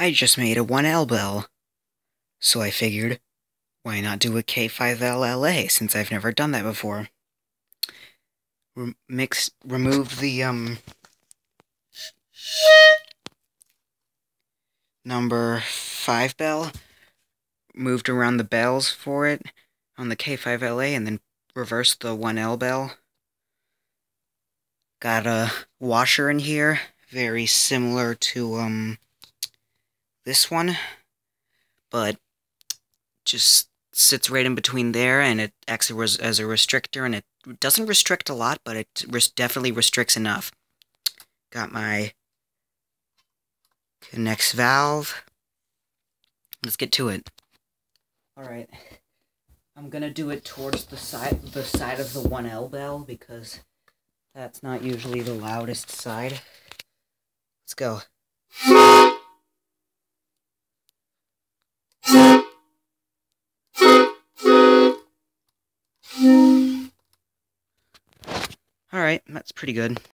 I just made a 1L bell. So I figured, why not do a K5LLA since I've never done that before? Re mix, remove the, um, number 5 bell, moved around the bells for it on the K5LA, and then reversed the 1L bell. Got a washer in here, very similar to, um, this one, but just sits right in between there, and it acts as a restrictor, and it doesn't restrict a lot, but it res definitely restricts enough. Got my K'NEX valve. Let's get to it. Alright. I'm gonna do it towards the side the side of the 1L bell because that's not usually the loudest side. Let's go. Alright, that's pretty good.